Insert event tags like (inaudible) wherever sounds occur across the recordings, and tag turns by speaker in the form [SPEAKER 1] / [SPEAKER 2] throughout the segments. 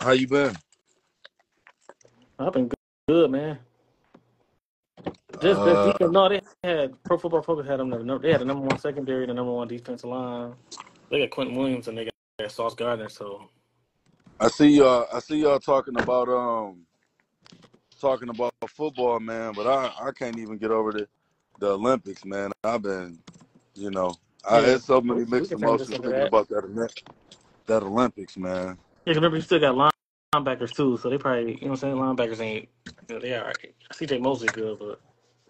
[SPEAKER 1] How you been?
[SPEAKER 2] I've been good, good, man. Just
[SPEAKER 1] Uh,
[SPEAKER 2] defense. No, they had Pro Football Focus had them. They had the number one secondary, the number one defensive line. They got Quinnen Williams and they got Sauce Gardner. So
[SPEAKER 1] I see y'all. I see y'all talking about um talking about football, man. But I I can't even get over the the Olympics, man. I've been, you know, I
[SPEAKER 2] yeah,
[SPEAKER 1] had so many mixed
[SPEAKER 2] can turn this
[SPEAKER 1] emotions thinking
[SPEAKER 2] that.
[SPEAKER 1] about that that Olympics, man.
[SPEAKER 2] Yeah, remember you still got line- linebackers too. So they probably, you know, what I'm saying linebackers ain't. You know, they are. CJ Mosley good, but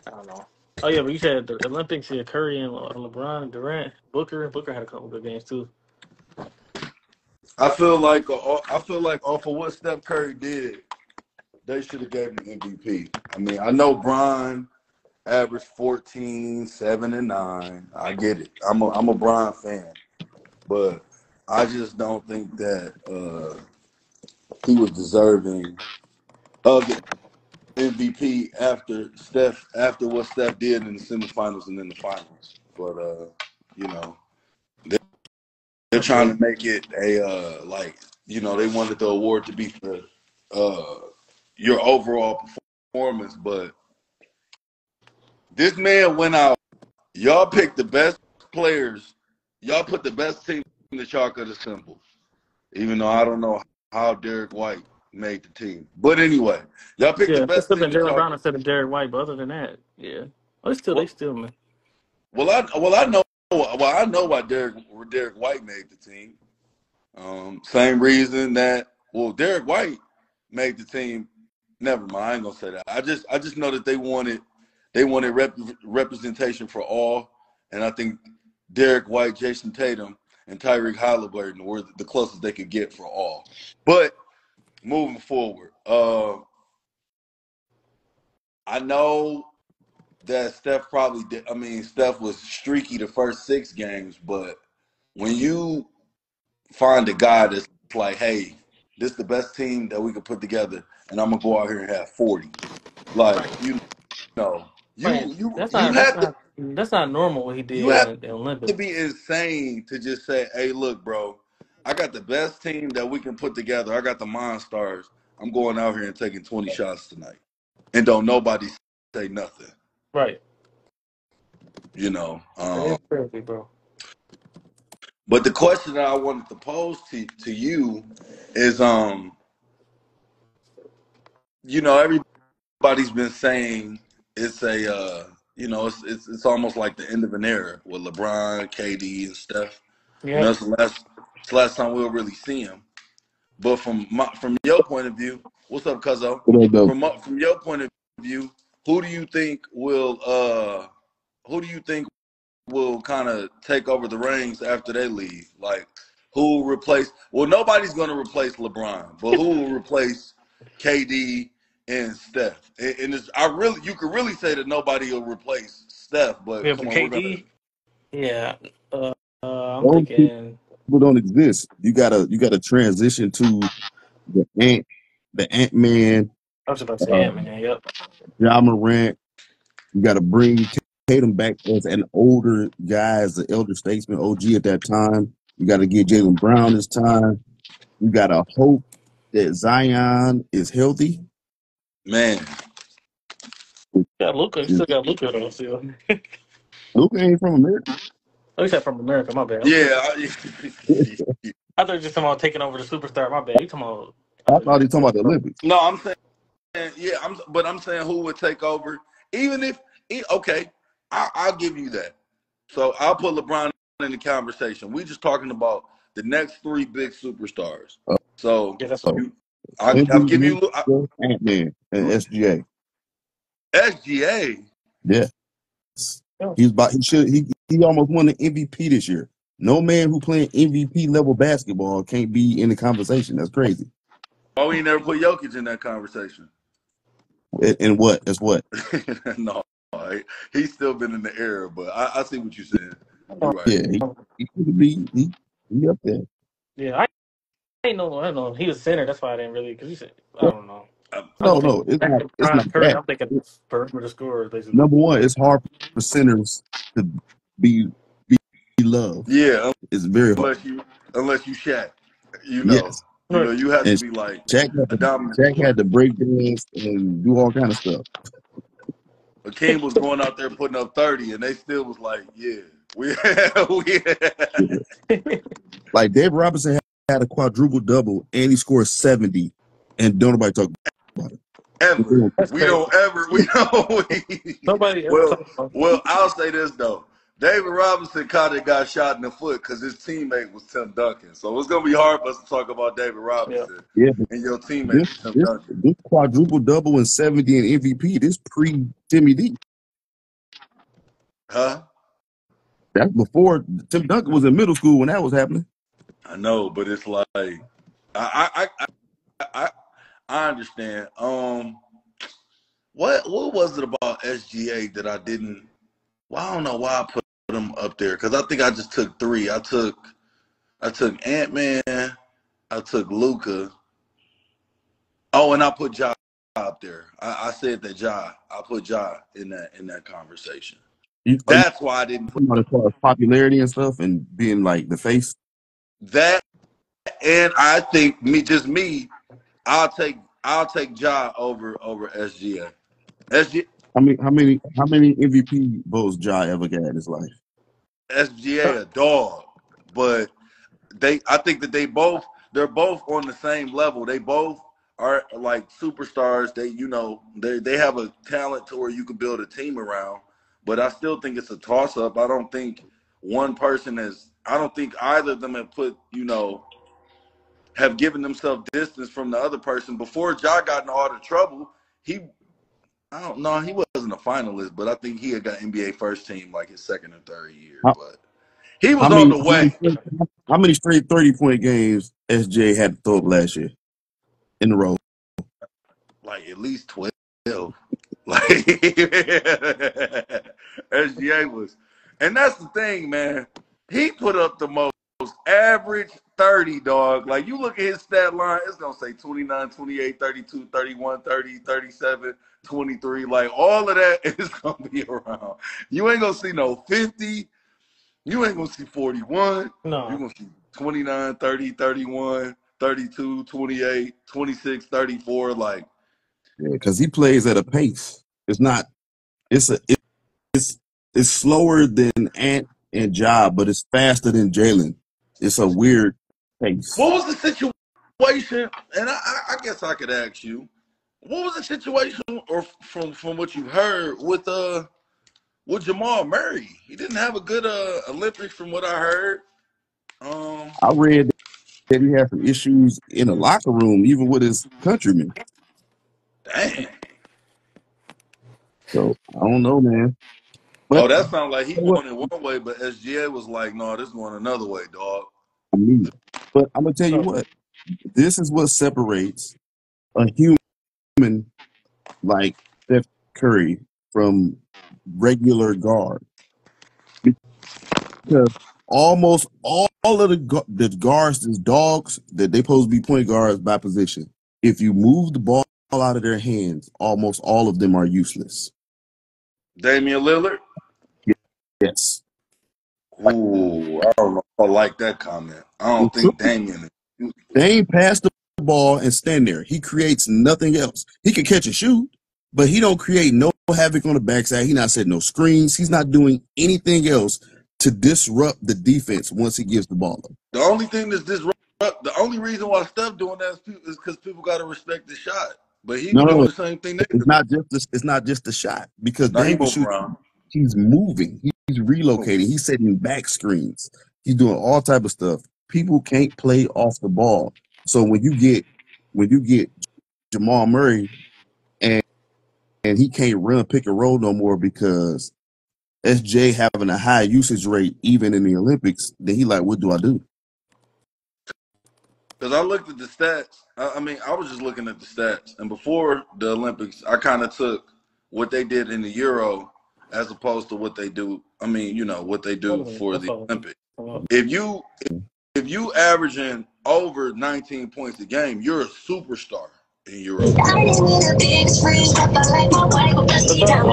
[SPEAKER 2] I don't know. Oh yeah, but you said the Olympics. Yeah, Curry and Le- LeBron and Durant, Booker. Booker had a couple good games too.
[SPEAKER 1] I feel like uh, I feel like off of what Steph Curry did, they should have gave him MVP. I mean, I know Brian averaged 14, 7, and 9. I get it. I'm a I'm a Brian fan. But I just don't think that uh, he was deserving of the MVP after Steph after what Steph did in the semifinals and in the finals. But uh, you know, they, they're trying to make it a uh, like you know they wanted the award to be for uh, your overall performance, but this man went out. Y'all picked the best players. Y'all put the best team that y'all the assemble. Even though I don't know how Derek White made the team, but anyway, y'all picked the
[SPEAKER 2] Yeah, it's
[SPEAKER 1] best
[SPEAKER 2] still
[SPEAKER 1] team
[SPEAKER 2] been
[SPEAKER 1] that Jaylen
[SPEAKER 2] Brown instead of Derek White, but other than that, yeah. Oh, they still, they still, man.
[SPEAKER 1] well, I well I know well I know why Derek Derek White made the team. Um, same reason that well Derek White made the team. Never mind, I ain't gonna say that. I just I just know that they wanted they wanted rep, representation for all, and I think Derek White, Jayson Tatum, and Tyrese Haliburton were the closest they could get for all. But moving forward, uh, I know that Steph probably did. I mean, Steph was streaky the first six games, but when you find a guy that's like, hey, this is the best team that we could put together, and I'm gonna go out here and have 40. Like, you know, you you you
[SPEAKER 2] that's
[SPEAKER 1] have to
[SPEAKER 2] that's not normal what he
[SPEAKER 1] you
[SPEAKER 2] did
[SPEAKER 1] have
[SPEAKER 2] in the
[SPEAKER 1] to be insane to just say, hey, look, bro, I got the best team that we can put together. I got the Monstars. I'm going out here and taking 20 shots tonight. And don't nobody say nothing.
[SPEAKER 2] Right.
[SPEAKER 1] You know.
[SPEAKER 2] That
[SPEAKER 1] Um,
[SPEAKER 2] is crazy, bro.
[SPEAKER 1] but the question that I wanted to pose to, to you is um, you know, everybody's been saying it's a uh, you know, it's, it's it's almost like the end of an era with LeBron, KD, and Steph. You know, it's the last it's the last time we'll really see him. But from my, from your point of view, what's up, Cuzzo?
[SPEAKER 3] What up.
[SPEAKER 1] From my- from your point of view, who do you think will uh who do you think will kind of take over the reins after they leave? Like who will replace? Well, nobody's going to replace LeBron, but who will replace KD and Steph? And, and it's, I really, you could really say that nobody will replace Steph, but
[SPEAKER 2] Yeah,
[SPEAKER 1] come
[SPEAKER 2] for
[SPEAKER 1] on, gonna.
[SPEAKER 2] KD, yeah. Uh, uh, I'm
[SPEAKER 3] Those
[SPEAKER 2] thinking,
[SPEAKER 3] people don't exist. You gotta you gotta transition to the ant the Ant Man,
[SPEAKER 2] I was about to say
[SPEAKER 3] uh,
[SPEAKER 2] Ant Man. Yep.
[SPEAKER 3] Ja Morant. You gotta bring Tatum back as an older guy, as the elder statesman, OG at that time. You gotta get Jaylen Brown his time. You gotta hope that Zion is healthy.
[SPEAKER 1] Man,
[SPEAKER 2] Got Luka. You still got Luka though. Still.
[SPEAKER 3] Luka ain't from America.
[SPEAKER 2] Oh, you said from America. My bad.
[SPEAKER 1] yeah,
[SPEAKER 2] I (laughs)
[SPEAKER 1] I,
[SPEAKER 2] thought you were just talking about taking over the superstar. My bad. You talking about? I
[SPEAKER 3] I
[SPEAKER 2] thought you
[SPEAKER 3] he
[SPEAKER 2] were
[SPEAKER 3] talking about the Olympics.
[SPEAKER 1] no, I'm saying, yeah, I'm, but I'm saying who would take over, even if, e- okay, I, I'll give you that. So I'll put LeBron in the conversation. We're just talking about the next three big superstars.
[SPEAKER 3] Uh,
[SPEAKER 1] So
[SPEAKER 2] Yeah, that's
[SPEAKER 3] so
[SPEAKER 2] what.
[SPEAKER 1] you, I, I'll give you I,
[SPEAKER 3] Ant Man and SGA.
[SPEAKER 1] SGA.
[SPEAKER 3] Yes.
[SPEAKER 2] Yeah. Oh.
[SPEAKER 3] He's about he should he he almost won the MVP this year. No man who playing MVP level basketball can't be in the conversation. That's crazy.
[SPEAKER 1] Oh, we never put Jokic in that conversation.
[SPEAKER 3] And, and what? That's what. (laughs)
[SPEAKER 1] no, he's still been in the era, but I, I see what you're saying. You're right.
[SPEAKER 3] Yeah, he, he could be he, he up there.
[SPEAKER 2] Yeah, I ain't know. I don't know. He was center. That's why I didn't really. Because he said, I don't know.
[SPEAKER 1] Um,
[SPEAKER 2] I'm
[SPEAKER 3] No,
[SPEAKER 2] thinking
[SPEAKER 3] no, it's
[SPEAKER 2] back
[SPEAKER 3] not
[SPEAKER 2] to
[SPEAKER 3] it's
[SPEAKER 2] Brian
[SPEAKER 3] not
[SPEAKER 2] Curry.
[SPEAKER 3] that.
[SPEAKER 2] I'm thinking perimeter scorers basically.
[SPEAKER 3] Number one, it's hard for centers to be be, be loved.
[SPEAKER 1] yeah,
[SPEAKER 3] It's very hard.
[SPEAKER 1] unless you unless you Shaq, you know.
[SPEAKER 3] Yes.
[SPEAKER 1] You know, you have to
[SPEAKER 3] And
[SPEAKER 1] be like
[SPEAKER 3] Jack had
[SPEAKER 1] a
[SPEAKER 3] to,
[SPEAKER 1] dominant
[SPEAKER 3] Shaq
[SPEAKER 1] player.
[SPEAKER 3] had to break dance and do all kind of stuff.
[SPEAKER 1] Akeem was going out there putting up 30, and they still was like, yeah, (laughs) we, we
[SPEAKER 3] Like Dave Robinson had, had a quadruple double and he scored 70 and don't nobody talk about it.
[SPEAKER 1] ever.
[SPEAKER 2] That's
[SPEAKER 1] We
[SPEAKER 2] crazy.
[SPEAKER 1] don't (laughs) ever, we don't. We,
[SPEAKER 2] Nobody
[SPEAKER 1] well, well, I'll say this though. David Robinson kind of got shot in the foot because his teammate was Tim Duncan. So it's gonna be hard for us to talk about David Robinson
[SPEAKER 3] Yeah, but
[SPEAKER 1] and your teammate
[SPEAKER 3] this
[SPEAKER 1] Tim
[SPEAKER 3] this
[SPEAKER 1] Duncan.
[SPEAKER 3] this quadruple double and 70 and MVP, this pre Timmy D.
[SPEAKER 1] Huh?
[SPEAKER 3] That's before Tim Duncan was in middle school when that was happening.
[SPEAKER 1] I know, but it's like I I I I, I understand. Um, what what was it about SGA that I didn't? Well, I don't know why I put them up there because I think I just took three. I took I took Ant Man, I took Luka. Oh, and I put Ja up there. I, I said that Ja. I put Ja in that in that conversation.
[SPEAKER 3] You,
[SPEAKER 1] That's why I didn't put
[SPEAKER 3] as far as popularity and stuff and being like the face?
[SPEAKER 1] That. And I think me, just me, I'll take I'll take Ja over over SGA. SGA
[SPEAKER 3] How many how many how many MVP votes Ja ever got in his life?
[SPEAKER 1] SGA a dog, but they I think that they both they're both on the same level. They both are like superstars. They you know they they have a talent to where you can build a team around. But I still think it's a toss up. I don't think one person has. I don't think either of them have put you know have given themselves distance from the other person. Before Ja got in all the trouble, he I don't know he wasn't a finalist, but I think he had got NBA first team like his second or third year.
[SPEAKER 3] How,
[SPEAKER 1] But he was on
[SPEAKER 3] many
[SPEAKER 1] the way.
[SPEAKER 3] how many straight 30 point games SJ had to throw up last year in a row?
[SPEAKER 1] like at least twelve. (laughs) Like (laughs) SGA was, and that's the thing, man. He put up the most average 30, dog. Like you look at his stat line, it's gonna say 29, 28, 32, 31, 30, 37, 23. Like all of that (laughs) is gonna be around. You ain't gonna see no 50. You ain't gonna see 41. No. You're
[SPEAKER 2] no.
[SPEAKER 1] gonna see 29, 30, 31, 32, 28, 26, 34. Like
[SPEAKER 3] Yeah, because he plays at a pace. It's not. It's a. It, it's it's slower than Ant and Ja, but it's faster than Jalen. It's a weird pace.
[SPEAKER 1] What was the situation? And I, I, guess I could ask you, what was the situation, or from from what you heard with uh with Jamal Murray? He didn't have a good uh Olympics, from what I heard. Um,
[SPEAKER 3] I read that he had some issues in the locker room, even with his countrymen.
[SPEAKER 1] dang.
[SPEAKER 3] So I don't know, man.
[SPEAKER 1] Oh,
[SPEAKER 3] But
[SPEAKER 1] that sounded like he
[SPEAKER 3] you know what?
[SPEAKER 1] wanted one way, but SGA was like, "No, this going another way, dog."
[SPEAKER 3] I mean, but I'm gonna tell you what. This is what separates a human like Steph Curry from regular guard because almost all of the the guards is dogs that they supposed to be point guards by position. If you move the ball out of their hands, almost all of them are useless.
[SPEAKER 1] Damian Lillard.
[SPEAKER 3] Yes.
[SPEAKER 1] Ooh, I don't know. if I like that comment. I don't think
[SPEAKER 3] true.
[SPEAKER 1] Damian. Is,
[SPEAKER 3] They ain't pass the ball and stand there. He creates nothing else. He can catch and shoot, but he don't create no havoc on the backside. He not setting no screens. He's not doing anything else to disrupt the defense once he gives the ball up.
[SPEAKER 1] the only thing that's disrupt. The only reason why Steph doing that is because people got to respect the shot. But he
[SPEAKER 3] No,
[SPEAKER 1] doing
[SPEAKER 3] no.
[SPEAKER 1] the same thing they do.
[SPEAKER 3] It's not just the, it's not just the shot because Dame can shoot. He's moving. He's relocating. He's setting back screens. He's doing all type of stuff. People can't play off the ball. So when you get when you get Jamal Murray and and he can't run pick and roll no more because SJ having a high usage rate even in the Olympics, then he like, what do I do?
[SPEAKER 1] Because I looked at the stats. I, mean, I was just looking at the stats. And before the Olympics, I kind of took what they did in the Euro as opposed to what they do. I mean, you know, what they do
[SPEAKER 2] Totally.
[SPEAKER 1] for the
[SPEAKER 2] all.
[SPEAKER 1] Olympics.
[SPEAKER 2] Well,
[SPEAKER 1] If you if you averaging over 19 points a game, you're a superstar in Euro.
[SPEAKER 2] But, uh,